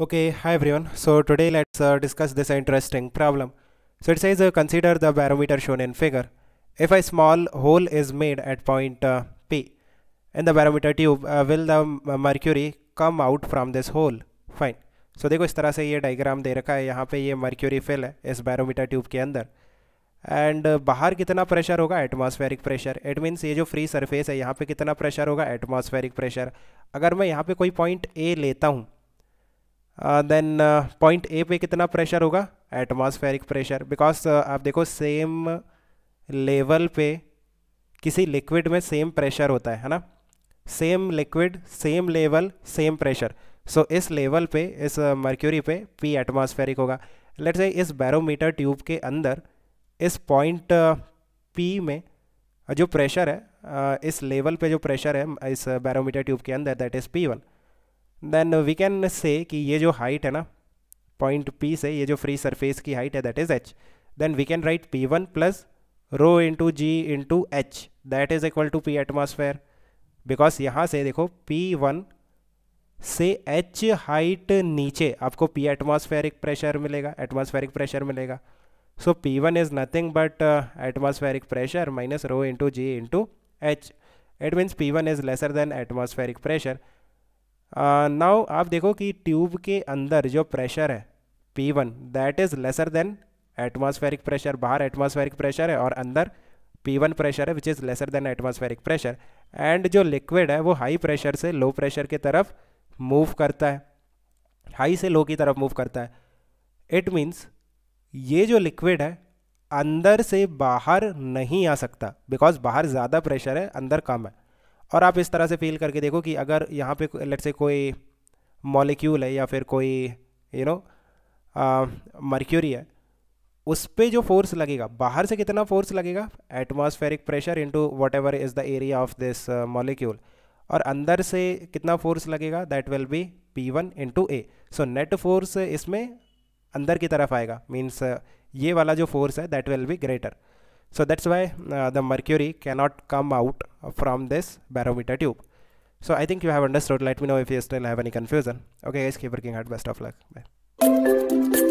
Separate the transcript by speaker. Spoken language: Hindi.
Speaker 1: Okay, hi everyone. So today let's uh, discuss this interesting problem. So it says uh, consider the barometer shown in figure. If a small hole is made at point uh, P in the barometer tube, uh, will the mercury come out from this hole? Fine. So देखो इस तरह से ये डायग्राम दे रखा है यहाँ पे ये मर्क्यूरी फिल है इस बैरोमीटर ट्यूब के अंदर एंड बाहर कितना प्रेशर होगा? एटमॉस्फेरिक प्रेशर इट मीन्स ये जो फ्री सरफेस है यहाँ पे कितना प्रेशर होगा? एटमॉस्फेरिक प्रेशर अगर मैं यहाँ पे कोई पॉइंट ए लेता हूँ देन पॉइंट ए पे कितना प्रेशर होगा? एटमॉस्फेरिक प्रेशर बिकॉज़ आप देखो सेम लेवल पे किसी लिक्विड में सेम प्रेशर होता है है ना? Same liquid same level same pressure so इस लेवल पे इस मर्क्यूरी uh, पे पी एटमॉस्फेरिक होगा. लेट से इस बैरोमीटर ट्यूब के अंदर इस पॉइंट पी uh, में जो प्रेशर है uh, इस लेवल पे जो प्रेशर है इस बैरोमीटर ट्यूब के अंदर that is P one then we can say कि ये जो हाइट है ना पॉइंट पी से ये जो फ्री सरफेस की हाइट है that is H then we can write P one plus rho into G into H that is equal to P atmosphere because यहाँ से देखो पी वन से एच हाइट नीचे आपको पी एटमॉस्फेरिक प्रेशर मिलेगा एटमॉस्फेरिक प्रेशर मिलेगा P one is nothing but atmospheric pressure minus rho into G into H it means P one is lesser than atmospheric pressure now uh, आप देखो कि ट्यूब के अंदर जो प्रेशर है P one that is lesser than atmospheric pressure बाहर एटमॉस्फेरिक प्रेशर है और अंदर पी वन प्रेशर है which is lesser than atmospheric pressure and जो लिक्विड है वो हाई प्रेशर से लो प्रेशर की तरफ़ मूव करता है. हाई से लो की तरफ़ मूव करता है. इट मीन्स ये जो लिक्विड है, अंदर से बाहर नहीं आ सकता बिकॉज़ बाहर ज़्यादा प्रेशर है, अंदर कम है। और आप इस तरह से फील करके देखो कि अगर यहाँ पे लेट से कोई मॉलिक्यूल है या फिर कोई यू नो मर्क्यूरी है, उस पर जो फोर्स लगेगा, बाहर से कितना फोर्स लगेगा? Atmospheric pressure into whatever is the area of this molecule और अंदर से कितना फोर्स लगेगा? That will be P one into A so net force इसमें अंदर की तरफ आएगा मीन्स ये वाला जो फोर्स है that will be greater So that's why uh, the mercury cannot come out from this barometer tube. So I think you have understood. Let me know if you still have any confusion. Okay guys, keep working hard. Best of luck. Bye.